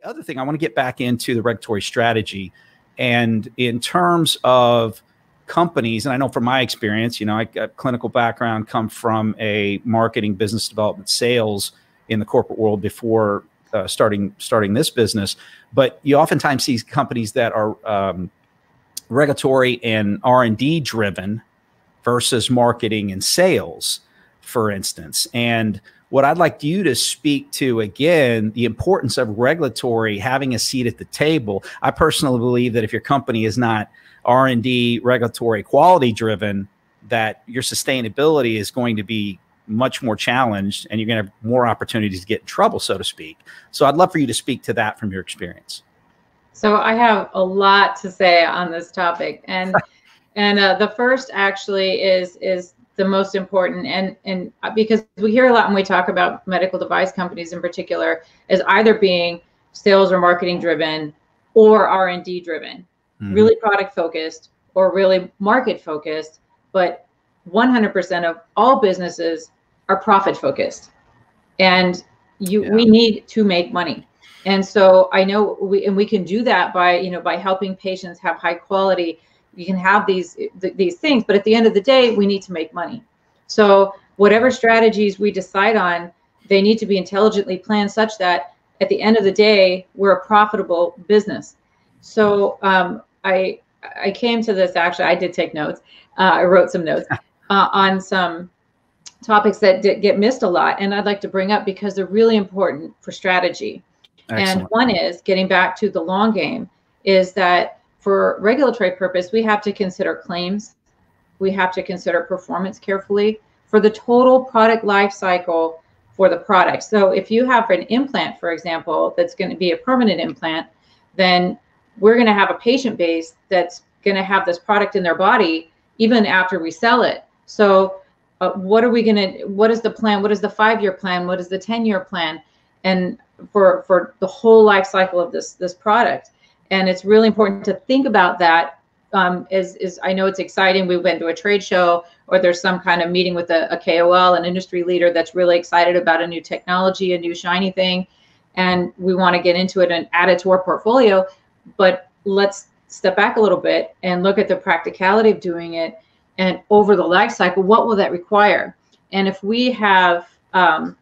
the other thing, I want to get back into the regulatory strategy. And in terms of companies, and I know from my experience, you know, I got clinical background, come from a marketing, business development, sales in the corporate world before uh, starting starting this business. But you oftentimes see companies that are um, regulatory and R and D driven versus marketing and sales, for instance. And what I'd like you to speak to again, the importance of regulatory having a seat at the table. I personally believe that if your company is not R&D regulatory quality driven, that your sustainability is going to be much more challenged and you're going to have more opportunities to get in trouble, so to speak. So I'd love for you to speak to that from your experience. So I have a lot to say on this topic, and and uh, the first actually is is the most important, and and because we hear a lot when we talk about medical device companies in particular, is either being sales or marketing driven or R and D driven, mm-hmm. really product focused or really market focused, but 100% of all businesses are profit focused and you yeah. we need to make money and so i know we and we can do that by you know by helping patients have high quality you can have these th- these things but at the end of the day we need to make money so whatever strategies we decide on they need to be intelligently planned such that at the end of the day we're a profitable business so um, i i came to this actually i did take notes uh, i wrote some notes uh, on some topics that get missed a lot and I'd like to bring up because they're really important for strategy. Excellent. And one is getting back to the long game is that for regulatory purpose, we have to consider claims. We have to consider performance carefully for the total product life cycle for the product. So if you have an implant, for example, that's going to be a permanent implant, then we're going to have a patient base that's going to have this product in their body even after we sell it. So uh, what are we going to what is the plan what is the five year plan what is the 10 year plan and for for the whole life cycle of this this product and it's really important to think about that um, is is I know it's exciting. We went to a trade show or there's some kind of meeting with a, a KOL, an industry leader that's really excited about a new technology, a new shiny thing, and we want to get into it and add it to our portfolio. But let's step back a little bit and look at the practicality of doing it and over the life cycle, what will that require? And if we have, um,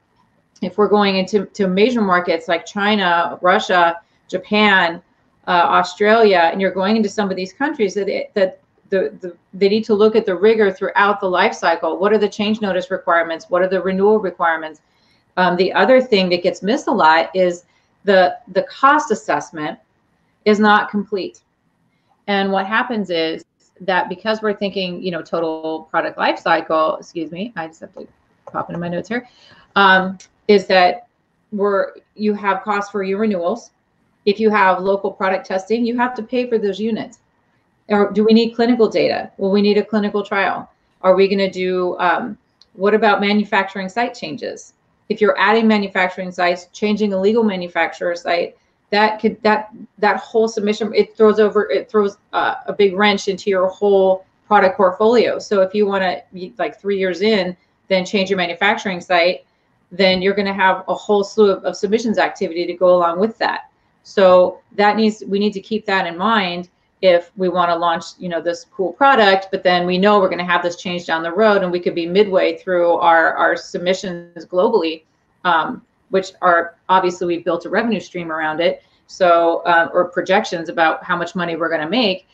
if we're going into to major markets like China, Russia, Japan, uh, Australia, and you're going into some of these countries that it, that the, the they need to look at the rigor throughout the life cycle. What are the change notice requirements? What are the renewal requirements? Um, the other thing that gets missed a lot is the the cost assessment is not complete. And what happens is that because we're thinking, you know, total product life cycle, excuse me, I just have to pop into my notes here, um, is that we're you have costs for your renewals. If you have local product testing, you have to pay for those units. Or do we need clinical data? Well, we need a clinical trial. Are we going to do? Um, what about manufacturing site changes? If you're adding manufacturing sites, changing a legal manufacturer site, that could that that whole submission it throws over it throws uh, a big wrench into your whole product portfolio so if you want to like three years in then change your manufacturing site then you're going to have a whole slew of, of submissions activity to go along with that so that needs we need to keep that in mind if we want to launch you know this cool product but then we know we're going to have this change down the road and we could be midway through our our submissions globally um, which are obviously we've built a revenue stream around it. So, uh, or projections about how much money we're going to make.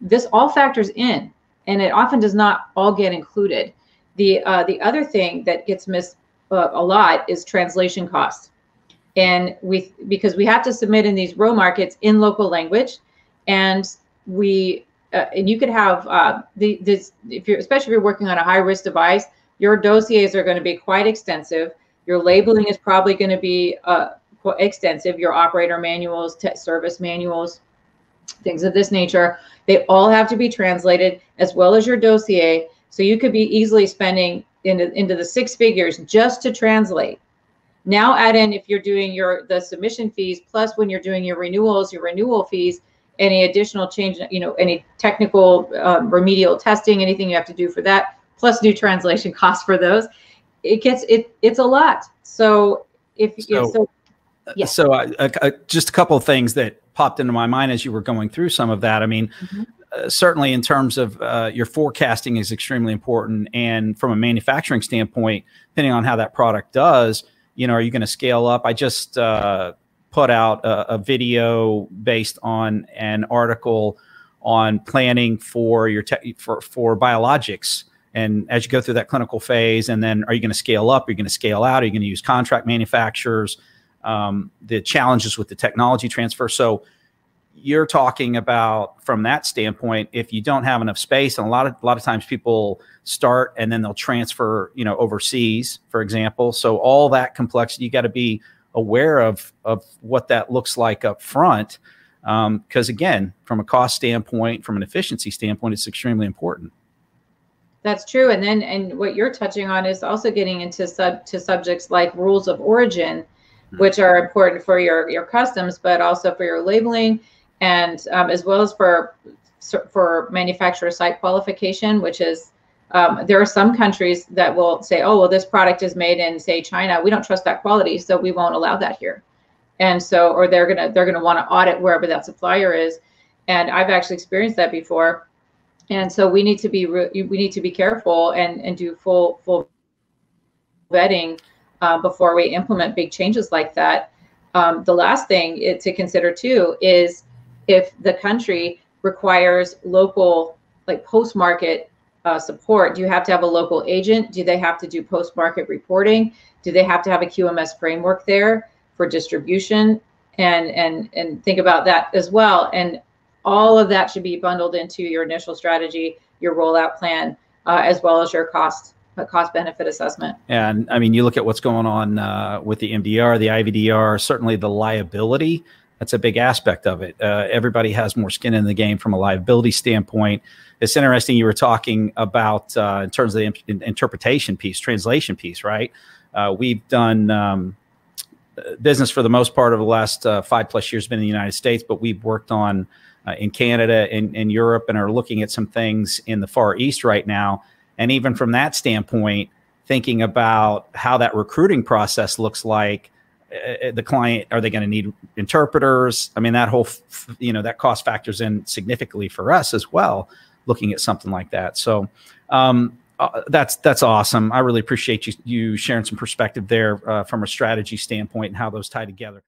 This all factors in, and it often does not all get included. The uh, the other thing that gets missed uh, a lot is translation costs, and we because we have to submit in these row markets in local language, and we uh, and you could have uh, the this if you're especially if you're working on a high risk device, your dossiers are going to be quite extensive your labeling is probably going to be uh, extensive. Your operator manuals, service manuals, things of this nature. They all have to be translated as well as your dossier. So you could be easily spending into, into the six figures just to translate. Now add in if you're doing your the submission fees plus when you're doing your renewals, your renewal fees, any additional change, you know, any technical um, remedial testing, anything you have to do for that, plus new translation costs for those it gets it it's a lot. So if so, so Yes. So uh, uh, just a couple of things that popped into my mind as you were going through some of that. I mean, mm-hmm. uh, certainly in terms of uh, your forecasting is extremely important, and from a manufacturing standpoint, depending on how that product does, you know, are you going to scale up? I just uh, put out a, a, video based on an article on planning for your te- for for biologics. And as you go through that clinical phase, and then are you going to scale up? Are you going to scale out? Are you going to use contract manufacturers? um, the challenges with the technology transfer. So you're talking about from that standpoint, if you don't have enough space, and a lot of a lot of times people start and then they'll transfer, you know, overseas, for example. So all that complexity, you got to be aware of of what that looks like up front. Because um, again, from a cost standpoint, from an efficiency standpoint, it's extremely important. That's true. And then and what you're touching on is also getting into sub to subjects like rules of origin which are important for your your customs, but also for your labeling, and um, as well as for for manufacturer site qualification, which is um, there are some countries that will say, oh well, this product is made in say China. We don't trust that quality, so we won't allow that here. And so, or they're gonna they're gonna want to audit wherever that supplier is. And I've actually experienced that before. And so we need to be we need to be careful and and do full full vetting uh, before we implement big changes like that. Um, the last thing to consider too is if the country requires local, like post market uh, support, do you have to have a local agent? Do they have to do post market reporting? Do they have to have a QMS framework there for distribution? And and and think about that as well. And all of that should be bundled into your initial strategy, your rollout plan, uh, as well as your cost a cost benefit assessment. And I mean, you look at what's going on uh, with the MDR, the IVDR, certainly the liability. That's a big aspect of it. Uh, everybody has more skin in the game from a liability standpoint. It's interesting you were talking about uh, in terms of the in- interpretation piece, translation piece, right? Uh, we've done um, business for the most part of the last uh, five plus years been in the United States, but we've worked on uh, in Canada and in Europe and are looking at some things in the Far East right now and even from that standpoint, thinking about how that recruiting process looks like, the client are they going to need interpreters? I mean, that whole you know that cost factors in significantly for us as well. Looking at something like that, so um, uh, that's that's awesome. I really appreciate you you sharing some perspective there uh, from a strategy standpoint and how those tie together.